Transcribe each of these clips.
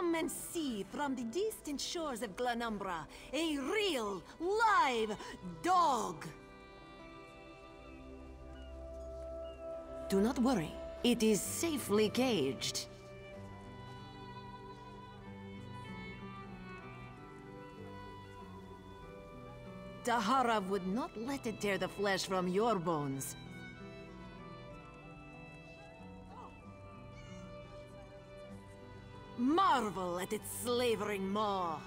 Come and see from the distant shores of Glenumbra a real, live dog. Do not worry, it is safely caged. Dahara would not let it tear the flesh from your bones. Marvel at its slavering maw.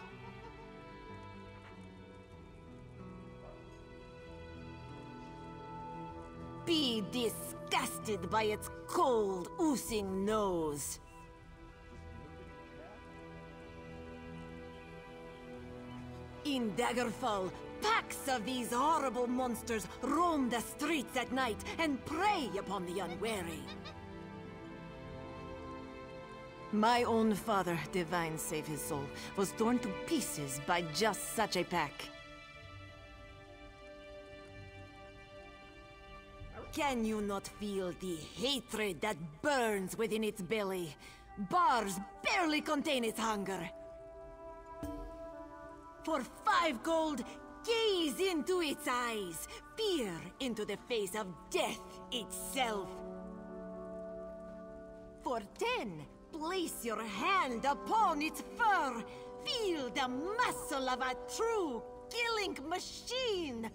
Be disgusted by its cold, oozing nose. In Daggerfall, packs of these horrible monsters roam the streets at night and prey upon the unwary. My own father, divine save his soul, was torn to pieces by just such a pack. Can you not feel the hatred that burns within its belly? Bars barely contain its hunger. For five gold, gaze into its eyes, peer into the face of death itself. For ten, place your hand upon its fur, feel the muscle of a true killing machine.